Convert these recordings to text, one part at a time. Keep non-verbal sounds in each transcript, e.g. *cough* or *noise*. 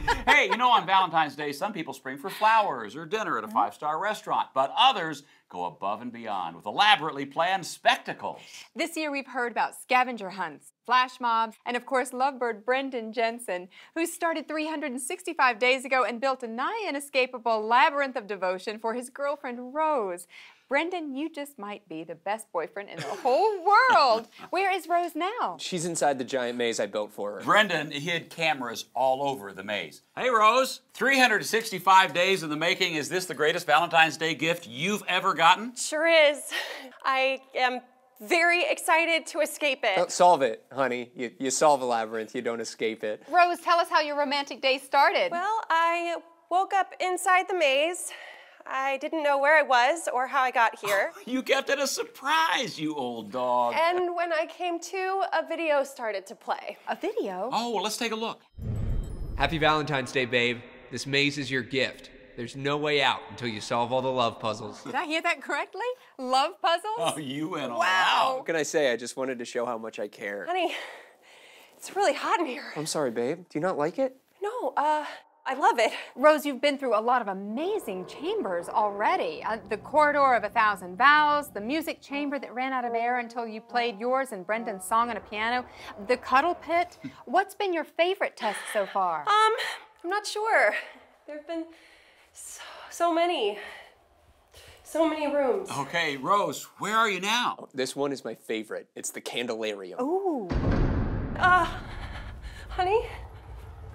*laughs* hey, you know, on Valentine's Day, some people spring for flowers or dinner at a mm-hmm. five star restaurant, but others go above and beyond with elaborately planned spectacles. This year, we've heard about scavenger hunts, flash mobs, and of course, lovebird Brendan Jensen, who started 365 days ago and built a nigh inescapable labyrinth of devotion for his girlfriend Rose. Brendan, you just might be the best boyfriend in the whole world. *laughs* Where is Rose now? She's inside the giant maze I built for her. Brendan hid cameras all over the maze. Hey, Rose, 365 days in the making. Is this the greatest Valentine's Day gift you've ever gotten? Sure is. I am very excited to escape it. Don't solve it, honey. You, you solve a labyrinth, you don't escape it. Rose, tell us how your romantic day started. Well, I woke up inside the maze. I didn't know where I was or how I got here. *laughs* You kept it a surprise, you old dog. and when I came to, a video started to play. a video? Oh, well, let's take a look. Happy Valentine's Day, babe. This maze is your gift. There's no way out until you solve all the love puzzles. Did I hear that correctly? Love puzzles? Oh, you went all Wow. What can I say? I just wanted to show how much I care. Honey, it's really hot in here. I'm sorry, babe. Do you not like it? No, uh, I love it. Rose, you've been through a lot of amazing chambers already. Uh, the corridor of a thousand vows, the music chamber that ran out of air until you played yours and Brendan's song on a piano, the cuddle pit. *laughs* What's been your favorite test so far? Um, I'm not sure. There have been so, so many, so many rooms. Okay, Rose, where are you now? This one is my favorite. It's the Candelarium. Ooh. Uh, honey,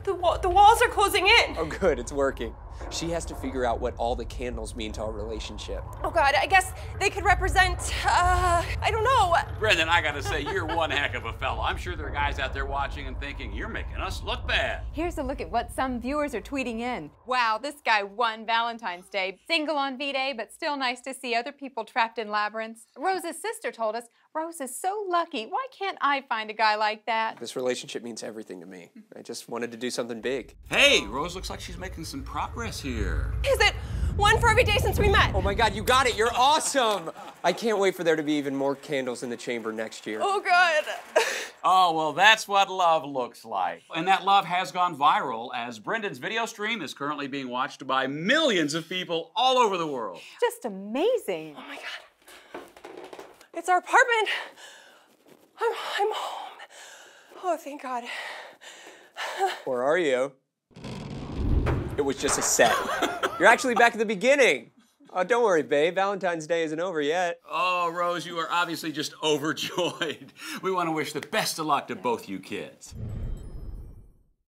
the, wa- the walls are closing in. Oh, good, it's working. She has to figure out what all the candles mean to our relationship. Oh God, I guess they could represent, uh, I don't know. Brendan, I gotta say, you're one heck of a fella. I'm sure there are guys out there watching and thinking, you're making us look bad. Here's a look at what some viewers are tweeting in. Wow, this guy won Valentine's Day. Single on V-Day, but still nice to see other people trapped in labyrinths. Rose's sister told us, Rose is so lucky. Why can't I find a guy like that? This relationship means everything to me. I just wanted to do something big. Hey, Rose looks like she's making some progress here. Is it one for every day since we met? Oh my god, you got it! You're awesome! I can't wait for there to be even more candles in the chamber next year. Oh God. Oh, well, that's what love looks like. And that love has gone viral as Brendan's video stream is currently being watched by millions of people all over the world. Just amazing. Oh my God. It's our apartment. I'm, I'm home. Oh, thank God. Where are you? It was just a set. You're actually back at the beginning. Oh, don't worry, babe. Valentine's Day isn't over yet. Oh, Rose, you are obviously just *laughs* overjoyed. We want to wish the best of luck to both you kids.